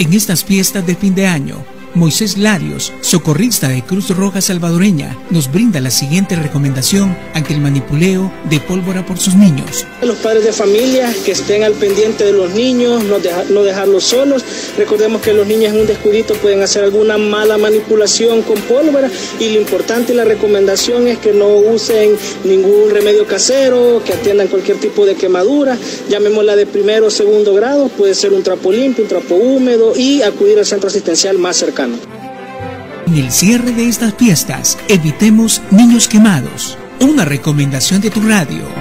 En estas fiestas de fin de año, Moisés Larios, socorrista de Cruz Roja Salvadoreña, nos brinda la siguiente recomendación ante el manipuleo de pólvora por sus niños. Los padres de familia que estén al pendiente de los niños, no, dejarlos solos. Recordemos que los niños en un descuidito pueden hacer alguna mala manipulación con pólvora y lo importante y la recomendación es que no usen ningún remedio casero, que atiendan cualquier tipo de quemadura, llamémosla de primero o segundo grado, puede ser un trapo limpio, un trapo húmedo y acudir al centro asistencial más En el cierre de estas fiestas, evitemos niños quemados. Una recomendación de tu radio.